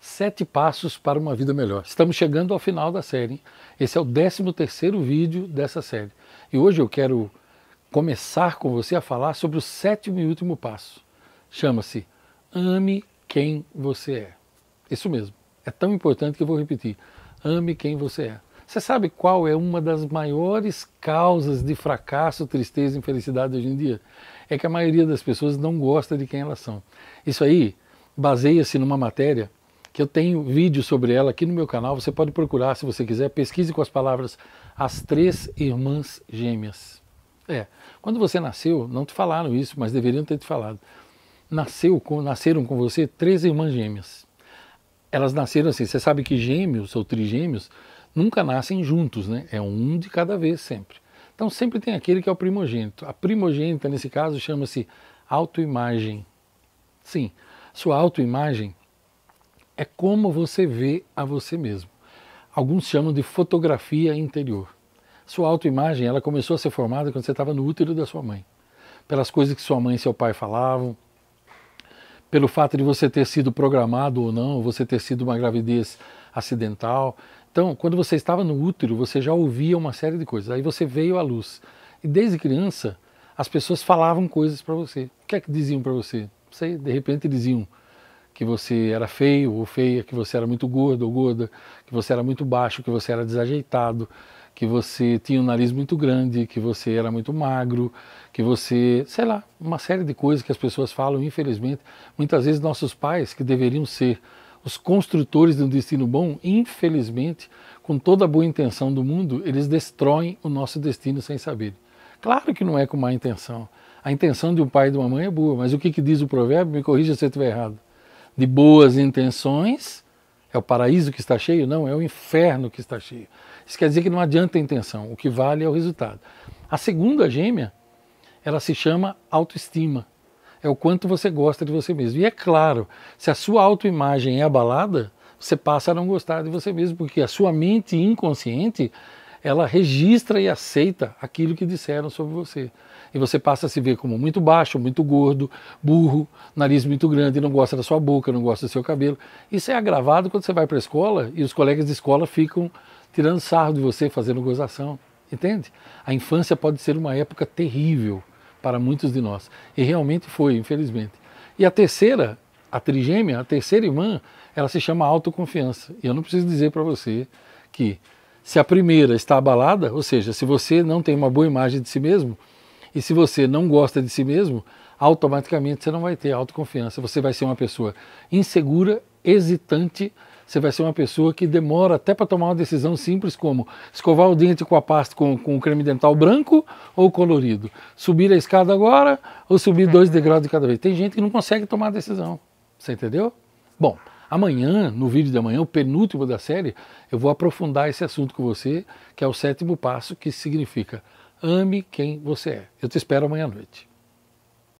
Sete passos para uma vida melhor. Estamos chegando ao final da série. Esse é o 13 terceiro vídeo dessa série. E hoje eu quero começar com você a falar sobre o sétimo e último passo. Chama-se Ame quem você é. Isso mesmo. É tão importante que eu vou repetir. Ame quem você é. Você sabe qual é uma das maiores causas de fracasso, tristeza e infelicidade hoje em dia? É que a maioria das pessoas não gosta de quem elas são. Isso aí baseia-se numa matéria que eu tenho vídeo sobre ela aqui no meu canal. Você pode procurar se você quiser. Pesquise com as palavras As Três Irmãs Gêmeas. É, quando você nasceu, não te falaram isso, mas deveriam ter te falado. Nasceu com, nasceram com você três irmãs gêmeas. Elas nasceram assim. Você sabe que gêmeos ou trigêmeos nunca nascem juntos, né? É um de cada vez sempre. Então sempre tem aquele que é o primogênito. A primogênita, nesse caso, chama-se autoimagem. Sim, sua autoimagem é como você vê a você mesmo. Alguns chamam de fotografia interior. Sua autoimagem, ela começou a ser formada quando você estava no útero da sua mãe. Pelas coisas que sua mãe e seu pai falavam, pelo fato de você ter sido programado ou não, você ter sido uma gravidez acidental. Então, quando você estava no útero, você já ouvia uma série de coisas. Aí você veio à luz. E desde criança, as pessoas falavam coisas para você. O que é que diziam para você? Você, de repente, diziam que você era feio ou feia, que você era muito gordo ou gorda, que você era muito baixo, que você era desajeitado, que você tinha um nariz muito grande, que você era muito magro, que você, sei lá, uma série de coisas que as pessoas falam, infelizmente. Muitas vezes nossos pais, que deveriam ser os construtores de um destino bom, infelizmente, com toda a boa intenção do mundo, eles destroem o nosso destino sem saber. Claro que não é com má intenção. A intenção de um pai e de uma mãe é boa, mas o que, que diz o provérbio? Me corrija se eu estiver errado. De boas intenções, é o paraíso que está cheio? Não, é o inferno que está cheio. Isso quer dizer que não adianta a intenção, o que vale é o resultado. A segunda gêmea, ela se chama autoestima é o quanto você gosta de você mesmo. E é claro, se a sua autoimagem é abalada, você passa a não gostar de você mesmo, porque a sua mente inconsciente, ela registra e aceita aquilo que disseram sobre você. E você passa a se ver como muito baixo, muito gordo, burro, nariz muito grande, não gosta da sua boca, não gosta do seu cabelo. Isso é agravado quando você vai para a escola e os colegas de escola ficam tirando sarro de você, fazendo gozação. Entende? A infância pode ser uma época terrível para muitos de nós. E realmente foi, infelizmente. E a terceira, a trigêmea, a terceira irmã, ela se chama autoconfiança. E eu não preciso dizer para você que se a primeira está abalada, ou seja, se você não tem uma boa imagem de si mesmo, e se você não gosta de si mesmo, automaticamente você não vai ter autoconfiança. Você vai ser uma pessoa insegura, hesitante, você vai ser uma pessoa que demora até para tomar uma decisão simples como escovar o dente com a pasta com, com o creme dental branco ou colorido, subir a escada agora ou subir dois degraus de cada vez. Tem gente que não consegue tomar a decisão, você entendeu? Bom, amanhã, no vídeo de amanhã, o penúltimo da série, eu vou aprofundar esse assunto com você, que é o sétimo passo, que significa ame quem você é. Eu te espero amanhã à noite.